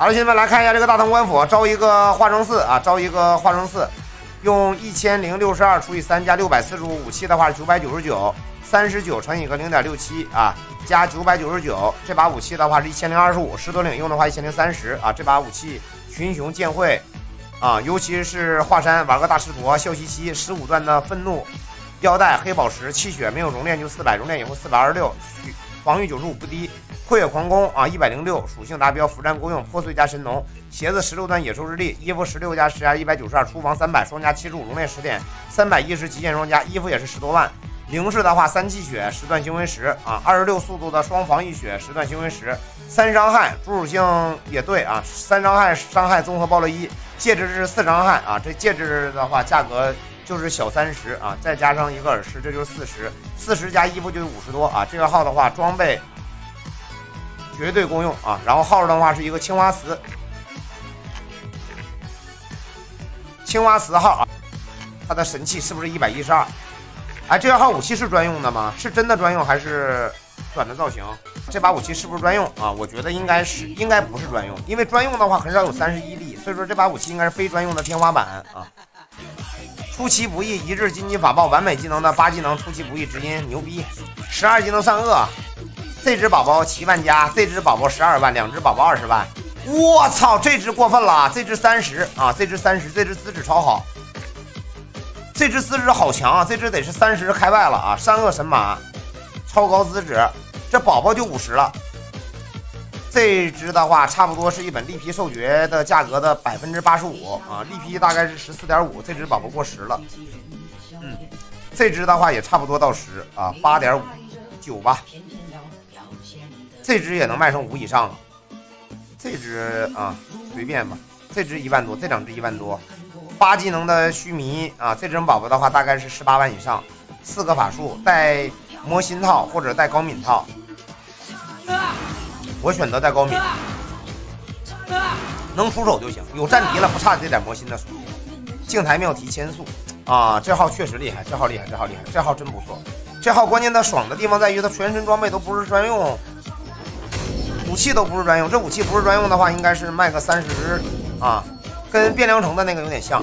好了，兄弟们来看一下这个大唐官府，招一个化成四啊，招一个化成四，用一千零六十二除以三加六百四十五，武器的话是九百九十九，三十九乘以个零点六七啊，加九百九十九，这把武器的话是一千零二十五，石头岭用的话一千零三十啊，这把武器群雄剑会啊，尤其是华山玩个大师陀笑嘻嘻，十五段的愤怒腰带黑宝石气血没有熔炼就四百，熔炼以后四百二十六，防御九十五不低。破野狂攻啊，一百零六，属性达标，符战够用，破碎加神农，鞋子十六段野兽之力，衣服十六加十加一百九十二，出防三百，双加七十五，熔炼十点，三百一十极限双加，衣服也是十多万。零式的话，三气血，十段行为石啊，二十六速度的双防御血，十段行为石，三伤害，主属性也对啊，三伤害伤害综合爆了一，戒指是四伤害啊，这戒指的话价格就是小三十啊，再加上一个耳饰，这就是四十，四十加衣服就是五十多啊，这个号的话装备。绝对够用啊！然后号的话是一个青花瓷，青花瓷号啊，它的神器是不是一百一十二？哎，这号武器是专用的吗？是真的专用还是转的造型？这把武器是不是专用啊？我觉得应该是，应该不是专用，因为专用的话很少有三十一力，所以说这把武器应该是非专用的天花板啊。出其不意一日金鸡法爆，完美技能的八技能出其不意直音牛逼，十二技能善恶。这只宝宝七万加，这只宝宝十二万，两只宝宝二十万。我操，这只过分了，这只三十啊，这只三十，这只资质超好，这只资质好强啊，这只得是三十开外了啊。善恶神马，超高资质，这宝宝就五十了。这只的话，差不多是一本力皮兽诀的价格的百分之八十五啊，力皮大概是十四点五，这只宝宝过十了。嗯，这只的话也差不多到十啊，八点五九吧。这只也能卖成五以上了，这只啊随便吧，这只一万多，这两只一万多，八技能的须弥啊，这只宝宝的话大概是十八万以上，四个法术带魔心套或者带高敏套，我选择带高敏，能出手就行，有战敌了不差这点魔心的属性，镜台妙题千速啊，这号确实厉害，这号厉害，这号厉害，这号真不错，这号关键的爽的地方在于它全身装备都不是专用。武器都不是专用，这武器不是专用的话，应该是卖个三十啊，跟汴梁城的那个有点像。